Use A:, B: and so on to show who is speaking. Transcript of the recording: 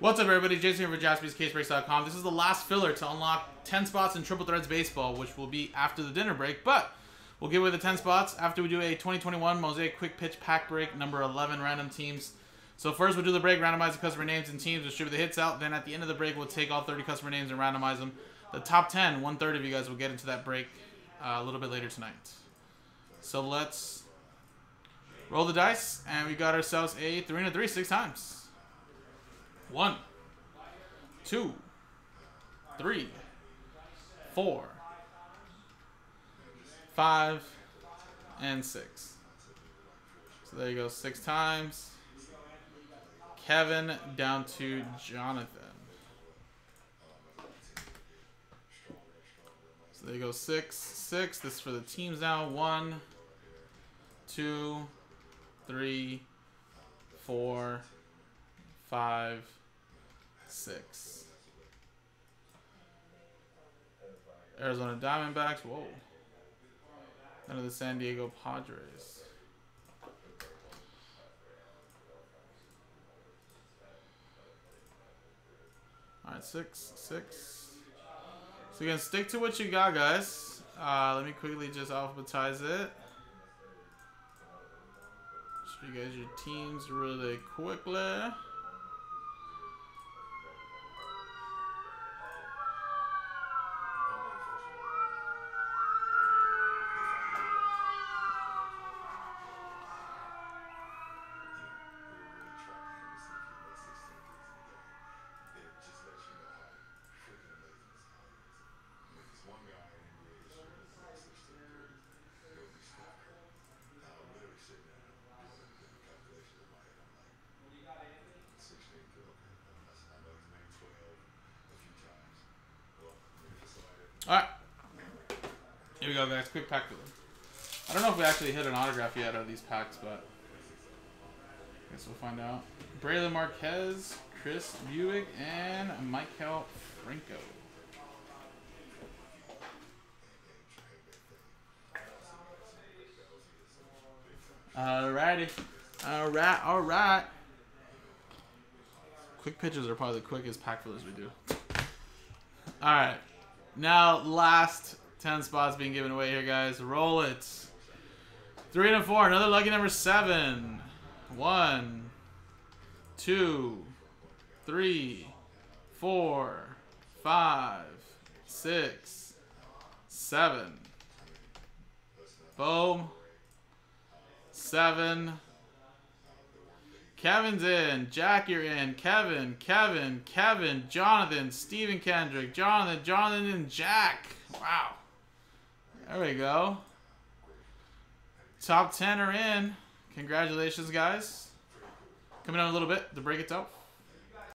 A: What's up, everybody? Jason here for JaspysCaseBreaks.com. This is the last filler to unlock 10 spots in Triple Threads Baseball, which will be after the dinner break. But we'll give away the 10 spots after we do a 2021 Mosaic Quick Pitch Pack Break, number 11 random teams. So first we'll do the break, randomize the customer names and teams, distribute the hits out. Then at the end of the break, we'll take all 30 customer names and randomize them. The top 10, one third of you guys will get into that break uh, a little bit later tonight. So let's roll the dice, and we got ourselves a 3 and a 3 six times. One, two, three, four, five, and six. So there you go, six times. Kevin down to Jonathan. So there you go, six, six. This is for the teams now. One, two, three, four, five, six. Arizona Diamondbacks. Whoa. None of the San Diego Padres. Alright, six, six. So you're stick to what you got, guys. Uh, let me quickly just alphabetize it. Show you guys your teams really quickly. Alright. Here we go, guys. Quick pack filler. I don't know if we actually hit an autograph yet out of these packs, but I guess we'll find out. Brailyn Marquez, Kris Bubic, and Maikel Franco. Alrighty. Alright, alright. Quick pitches are probably the quickest pack fillers we do. Alright. Now, last 10 spots being given away here, guys. Roll it. Three and a four. Another lucky number seven. One, two, three, four, five, six, seven. Boom. Seven. Kevin's in. Jack, you're in. Kevin, Kevin, Kevin, Jonathan, Stephen Kendrick, Jonathan, Jonathan, and Jack. Wow. There we go. Top 10 are in. Congratulations, guys. Coming out a little bit to break itself.